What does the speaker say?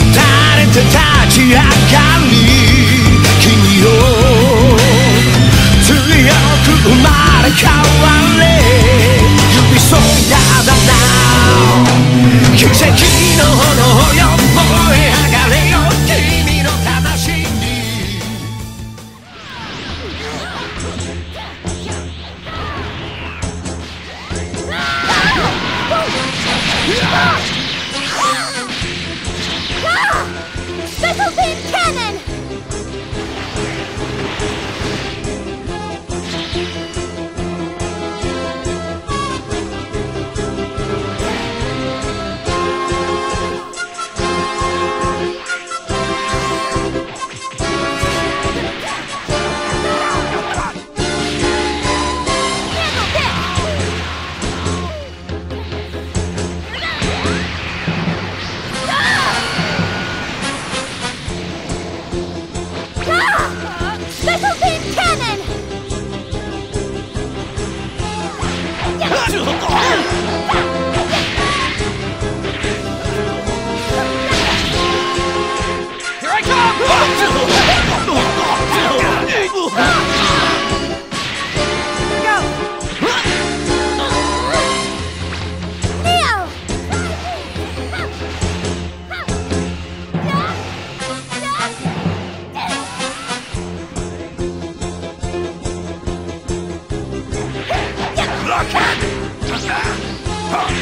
たれて立ち上がり君を強く生まれ変われ。指そだだな。奇跡の炎よ燃え上がれよ君の魂に。うわっ Missile Cannon! Ha!